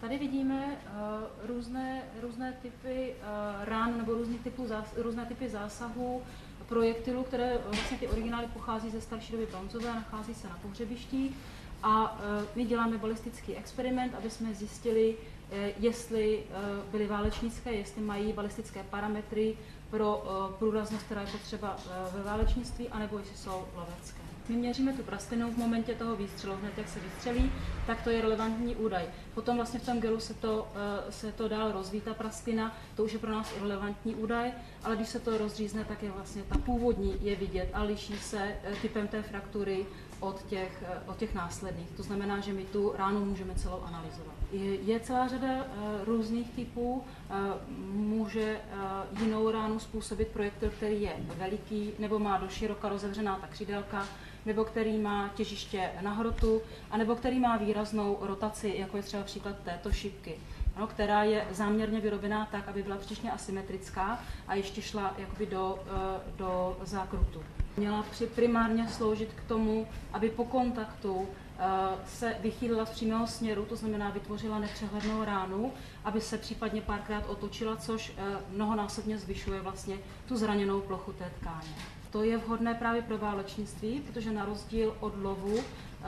Tady vidíme uh, různé, různé typy uh, ran nebo různý typů zás, různé typy zásahů projektilů, které vlastně ty originály pochází ze starší doby bronzové a nachází se na pohřebištích. A uh, my děláme balistický experiment, aby jsme zjistili, jestli byly válečnické, jestli mají balistické parametry pro uh, průraznost, která je potřeba uh, ve válečnictví, anebo jestli jsou lovecké. My měříme tu prastinu v momentě toho výstřelu, hned jak se vystřelí, tak to je relevantní údaj. Potom vlastně v tom gelu se to, uh, se to dál rozvíjí, ta prastina, to už je pro nás relevantní údaj, ale když se to rozřízne, tak je vlastně ta původní je vidět a liší se typem té fraktury od těch, od těch následných. To znamená, že my tu ránu můžeme celou analyzovat. Je celá řada různých typů. Může jinou ránu způsobit projektor, který je veliký nebo má do široka rozevřená ta křidelka, nebo který má těžiště na hrotu, anebo který má výraznou rotaci, jako je třeba příklad této šipky, no, která je záměrně vyrobená tak, aby byla příčně asymetrická a ještě šla jakoby do, eh, do zákrutu. Měla při primárně sloužit k tomu, aby po kontaktu eh, se vychýlila z přímého směru, to znamená vytvořila nepřehlednou ránu, aby se případně párkrát otočila, což eh, mnohonásobně zvyšuje vlastně tu zraněnou plochu té tkáně. To je vhodné právě pro válečnictví, protože na rozdíl od lovu eh,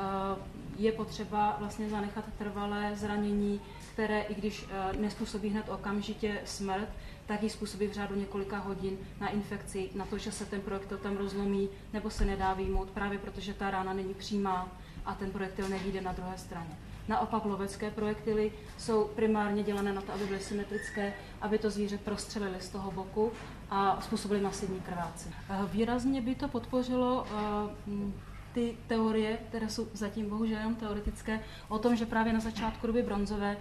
je potřeba vlastně zanechat trvalé zranění, které i když eh, nespůsobí hned okamžitě smrt, tak ji způsobí v řádu několika hodin na infekci, na to, že se ten projektil tam rozlomí nebo se nedá výjmout, právě protože ta rána není přímá a ten projektil nevíde na druhé straně. Naopak lovecké projektily jsou primárně dělané na to, aby byly symetrické, aby to zvíře prostřelili z toho boku a způsobili masivní krváci. Výrazně by to podpořilo eh, ty teorie, které jsou zatím bohužel jenom teoretické, o tom, že právě na začátku doby bronzové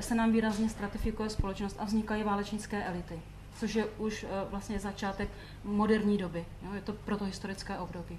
se nám výrazně stratifikuje společnost a vznikají válečnické elity, což je už eh, vlastně začátek moderní doby. Jo? Je to proto historické období.